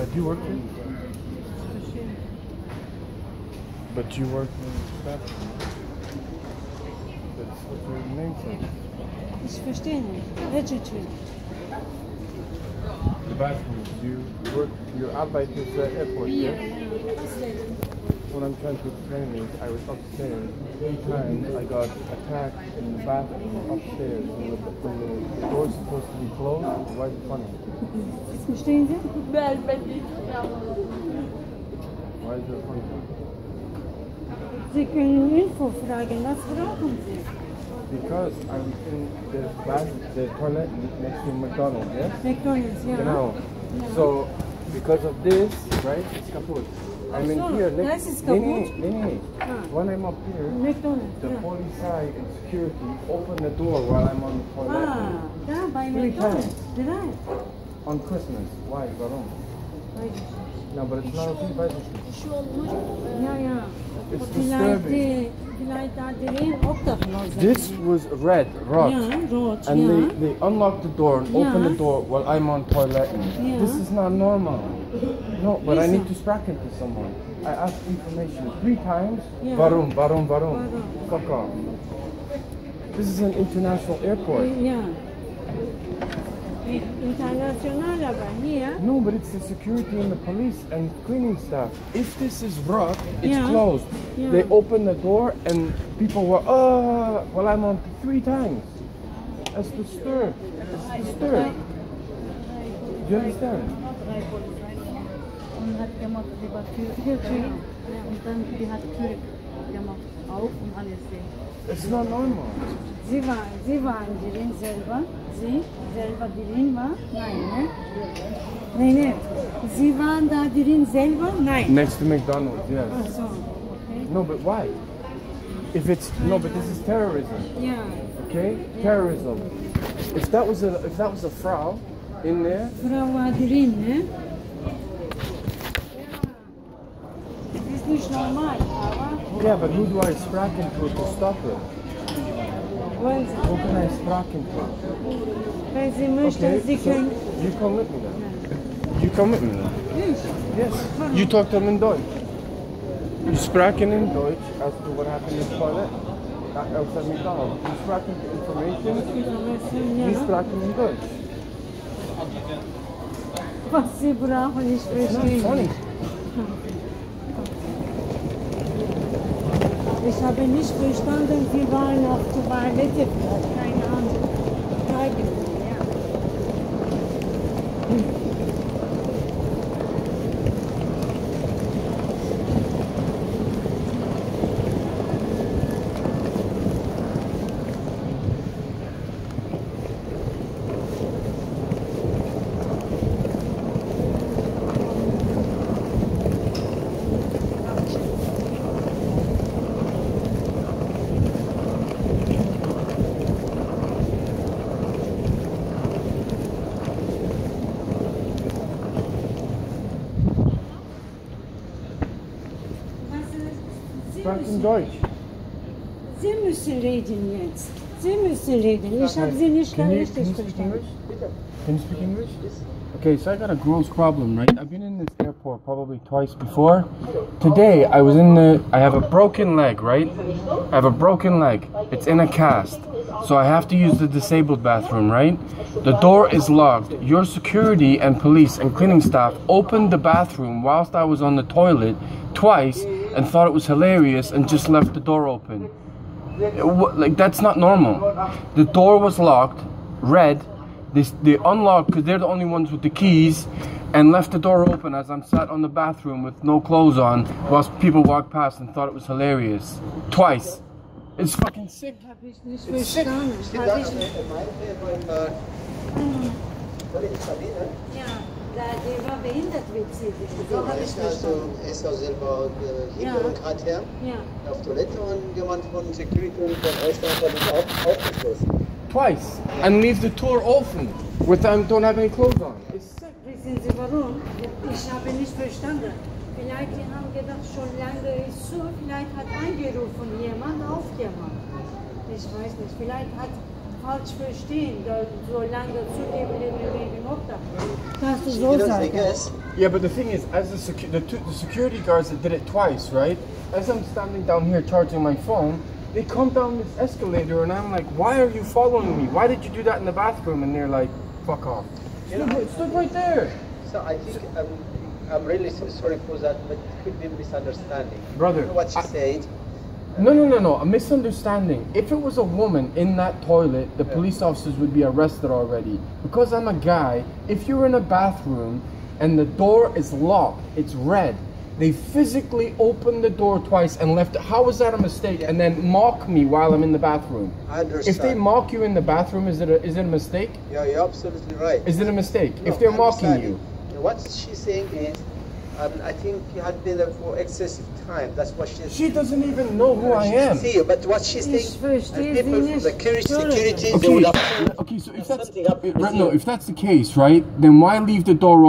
Uh, do you work here? But you work in bathroom. That's what your name says. Ich verstehe nicht. Tür? The bathroom. You work, your arbeit is the airport, Hier, yeah? What I'm trying to explain is I was upstairs. Three times I got attacked in the bathroom upstairs. The, the, the door's supposed to be closed. Why is it funny? Siz verstehen Sie? Why is it funny? Sie können Info fragen. Was brauchen Sie? Because I was in the bath, the toilet next to McDonald's, yes? McDonald's, ja. Genau. So, because of this, right, it's kaputt. I'm in so, here. next- das ist Nee, nee, kaputt? nee, nee, nee. Ah. When I'm up here, McDonald's, the ja. police and security open the door while I'm on the toilet. Ah, da bei Three McDonald's. Drei. On Christmas. Why? Warum? Weiß ich. No, but it's not okay, weiß ich nicht. Ja, ja. It's disturbing. Die, vielleicht da drin obdachlos sind. This was red, rot. Ja, rot, And ja. they, they unlock the door and Yeah. the door while I'm on toilet. Yeah. This is not normal. No, but I need to sprack it to someone. I asked information three times. Yeah. Varum, varum, varum. Fuck off. This is an international airport. Ja. International aber hier. No, but it's the security and the police and cleaning staff. If this is rot, it's Yeah. closed. Yeah. They open the door and people were, oh, well, I'm on three times. That's disturbed. It's disturbed. Do you understand? Sehen. It's not normal. Sie waren, Sie waren drin selber. Sie selber drin war? Nein, ne? Nein. Sie waren da drin selber? Nein. Next to McDonald's, yes. Ach so, okay. No, but why? If it's no, but this is terrorism, Ja. okay? Terrorism. If that was a if that was a Frau in there, Frau war drin, ne? Das ist nicht normal, aber yeah, but who do I sprack into to stop it? Who can I sprack into? Sie so you come with me then. You come with me then. Ich? Yes. You talk to them in Deutsch. You sprachen in Deutsch as to what happened in the toilet. At outside McDonald's. You sprachen information. You Ja. sprachen in Deutsch. Was Sie brauchen, ich not verstehe. funny. Ich habe nicht verstanden, Sie waren auf Toilette, vielleicht, keine Ahnung. Fragen Sie, ja. Was in Deutsch. Sie müssen reden jetzt. Sie müssen reden. Ich habe Sie nicht Can you, richtig can you speak verstanden. Can you speak English? Okay, so I got a gross problem, right? I've been in this airport probably twice before. Today, I was in the. I have a broken leg, right? I have a broken leg. It's in a cast. So I have to use the disabled bathroom, right? The door is locked. Your security and police and cleaning staff opened the bathroom whilst I was on the toilet twice and thought it was hilarious and just left the door open. It like that's not normal. The door was locked, red. They, they unlocked because they're the only ones with the keys, and left the door open as I'm sat on the bathroom with no clothes on, whilst people walked past and thought it was hilarious. Twice. It's fucking sick. Habe ich Ja, war behindert witzig. So habe ich also, verstanden. ist auch selber äh, Ja. hingegangen gerade her Ja. auf Toilette und jemand von Security und von dann hat auf, aufgeschlossen. Twice. And leave the door open with them don't have any clothes on. It's sick. Wissen Sie warum? Ich habe nicht verstanden. Vielleicht die haben gedacht, schon lange ist zu, vielleicht hat angerufen jemand aufgemacht. Ich weiß nicht, vielleicht hat falsch verstehen, da so lange zugeblieben wegen Obdach. Kannst du so sagen? Yeah, but the thing is, as the, secu- the, two, the security guards that did it twice, right? As I'm standing down here charging my phone, they come down this escalator, and I'm like, "Why are you following me? Why did you do that in the bathroom?" And they're like, "Fuck off." Stood, right- stood right there, So I think I'm, I'm really sorry for that, but it could be a misunderstanding. Brother, You know what she I- said? No, no, no, no. A misunderstanding. If it was a woman in that toilet, the police officers would be arrested already. Because I'm a guy, if you're in a bathroom and the door is locked, it's red, they physically opened the door twice and left it. How is that a mistake? And then mock me while I'm in the bathroom. I understand. If they mock you in the bathroom, is it a, is it a mistake? Yeah, you're absolutely right. Is it a mistake? No, if they're mocking you. What she's saying is, um, I think you had been there for excessive time. That's what she's She doesn't even know who I am. See you, but what she's Ich saying, verstehe and sie people from the security, security, they would Okay, okay, so if that's something up with right, no, if that's the case, right, then why leave the door open?